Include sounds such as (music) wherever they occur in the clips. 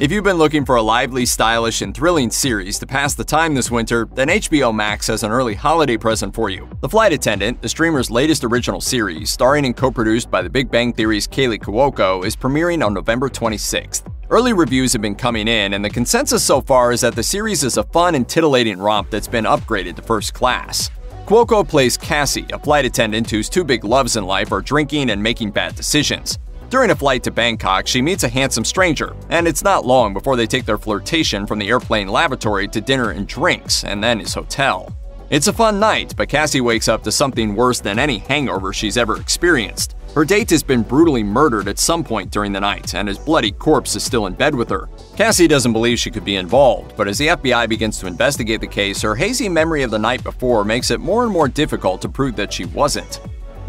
If you've been looking for a lively, stylish, and thrilling series to pass the time this winter, then HBO Max has an early holiday present for you. The Flight Attendant, the streamer's latest original series, starring and co-produced by The Big Bang Theory's Kaley Cuoco, is premiering on November 26th. Early reviews have been coming in, and the consensus so far is that the series is a fun and titillating romp that's been upgraded to first class. Cuoco plays Cassie, a flight attendant whose two big loves in life are drinking and making bad decisions. During a flight to Bangkok, she meets a handsome stranger, and it's not long before they take their flirtation from the airplane lavatory to dinner and drinks, and then his hotel. It's a fun night, but Cassie wakes up to something worse than any hangover she's ever experienced. Her date has been brutally murdered at some point during the night, and his bloody corpse is still in bed with her. Cassie doesn't believe she could be involved, but as the FBI begins to investigate the case, her hazy memory of the night before makes it more and more difficult to prove that she wasn't.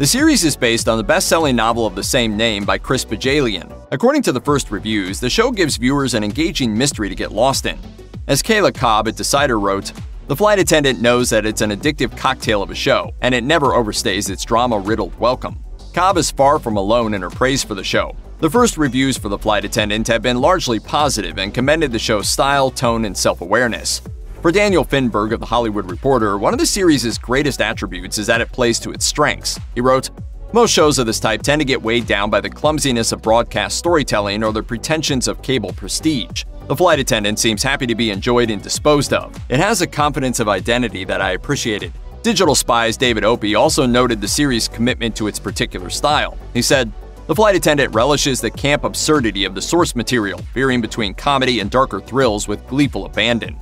The series is based on the best selling novel of the same name by Chris Bohjalian. According to the first reviews, the show gives viewers an engaging mystery to get lost in. As Kayla Cobb at Decider wrote, the flight attendant knows that it's an addictive cocktail of a show, and it never overstays its drama riddled welcome. Cobb is far from alone in her praise for the show. The first reviews for The Flight Attendant have been largely positive and commended the show's style, tone, and self awareness. For Daniel Fienberg of The Hollywood Reporter, one of the series' greatest attributes is that it plays to its strengths. He wrote, most shows of this type tend to get weighed down by the clumsiness of broadcast storytelling or the pretensions of cable prestige. The flight attendant seems happy to be enjoyed and disposed of. It has a confidence of identity that I appreciated. Digital Spy's David Opie also noted the series' commitment to its particular style. He said, The flight attendant relishes the camp absurdity of the source material, veering between comedy and darker thrills with gleeful abandon.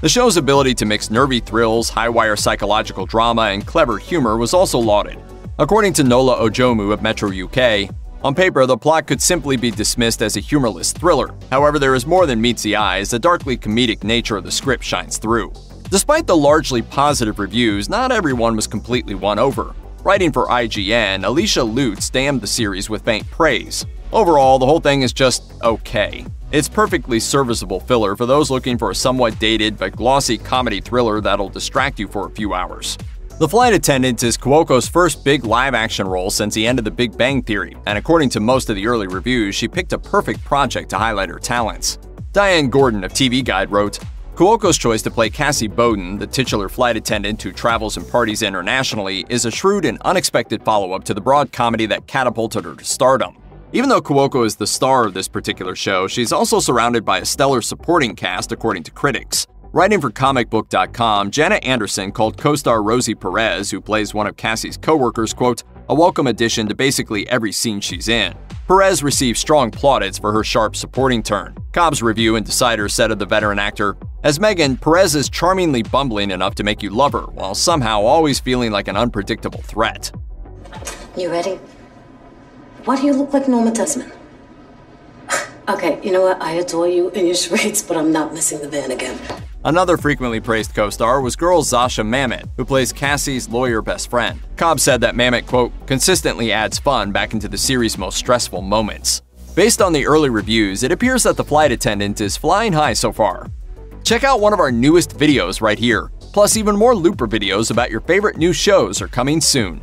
The show's ability to mix nervy thrills, high wire psychological drama, and clever humor was also lauded. According to Nola Ojomu of Metro UK, on paper, the plot could simply be dismissed as a humorless thriller. However, there is more than meets the eye as the darkly comedic nature of the script shines through. Despite the largely positive reviews, not everyone was completely won over. Writing for IGN, Alicia Lutes damned the series with faint praise. Overall, the whole thing is just okay. It's perfectly serviceable filler for those looking for a somewhat dated but glossy comedy thriller that'll distract you for a few hours. The Flight Attendant is Cuoco's first big live action role since the end of The Big Bang Theory, and according to most of the early reviews, she picked a perfect project to highlight her talents. Diane Gordon of TV Guide wrote, Cuoco's choice to play Cassie Bowden, the titular flight attendant who travels and parties internationally, is a shrewd and unexpected follow up to the broad comedy that catapulted her to stardom. Even though Cuoco is the star of this particular show, she's also surrounded by a stellar supporting cast, according to critics. Writing for comicbook.com, Janet Anderson called co-star Rosie Perez, who plays one of Cassie's co-workers, quote, a welcome addition to basically every scene she's in. Perez received strong plaudits for her sharp supporting turn. Cobb's review and Decider said of the veteran actor, As Megan, Perez is charmingly bumbling enough to make you love her, while somehow always feeling like an unpredictable threat. You ready? Why do you look like Norma Desmond? (sighs) okay, you know what? I adore you and your charades, but I'm not missing the van again. Another frequently praised co-star was girl Zosia Mamet, who plays Cassie's lawyer best friend. Cobb said that Mamet, quote, consistently adds fun back into the series' most stressful moments. Based on the early reviews, it appears that the flight attendant is flying high so far. Check out one of our newest videos right here. Plus, even more Looper videos about your favorite new shows are coming soon.